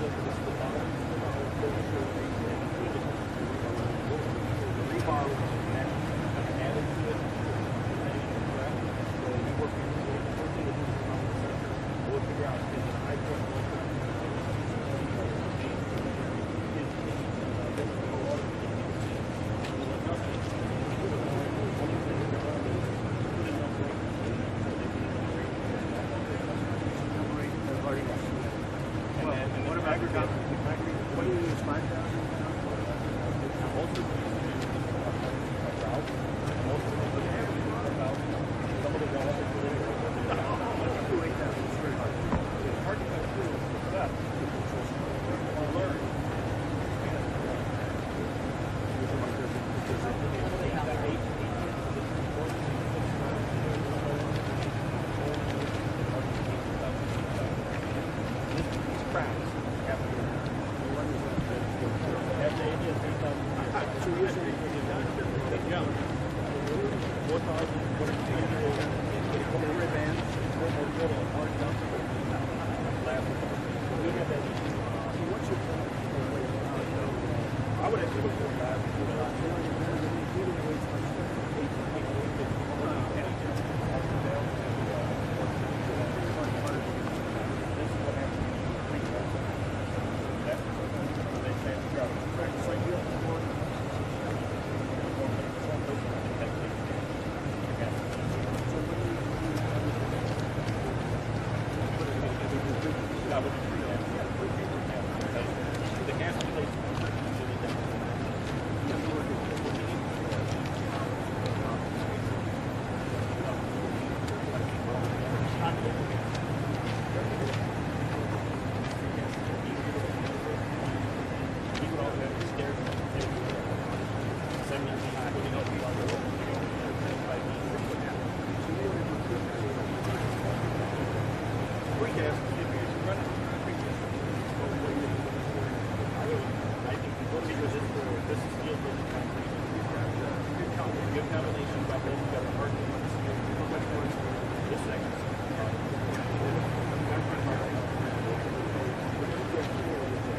Thank you. Tiger Tiger, what do you use, 5,000 pounds? I would actually look for that. We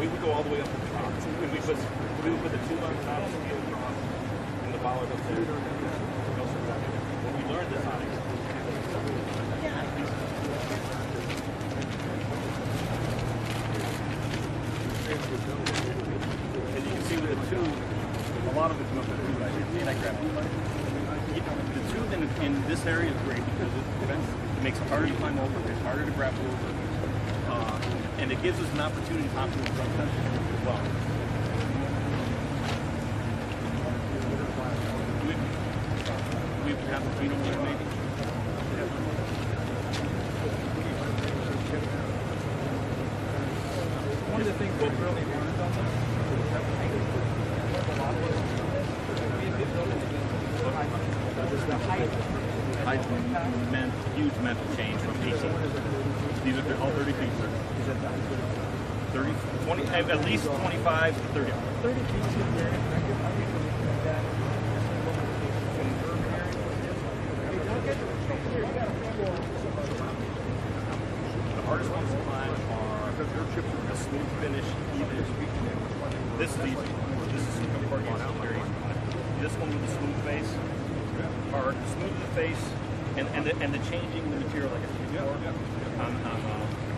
would go all the way up the top. We put, we would put the tube on top, and bollard up there. You can see with the tube, a lot of it's not the tube. I did I grab it. The tube in, this area is great because it makes it harder to climb over, it's harder to grapple over, uh, and it gives us an opportunity to talk to the front country as well. We, we have the freedom there maybe. One of the things we've really this is the height. Height meant huge mental change from 18. These are all 30 feet. sir. 30, 20, at least 25 to 30. 30 feet The hardest ones to climb are a smooth finish, even. This is easy. This is super important. Very easy. This one with the smooth face, hard, smooth the face, and and the, and the changing the material like I said before. Uh,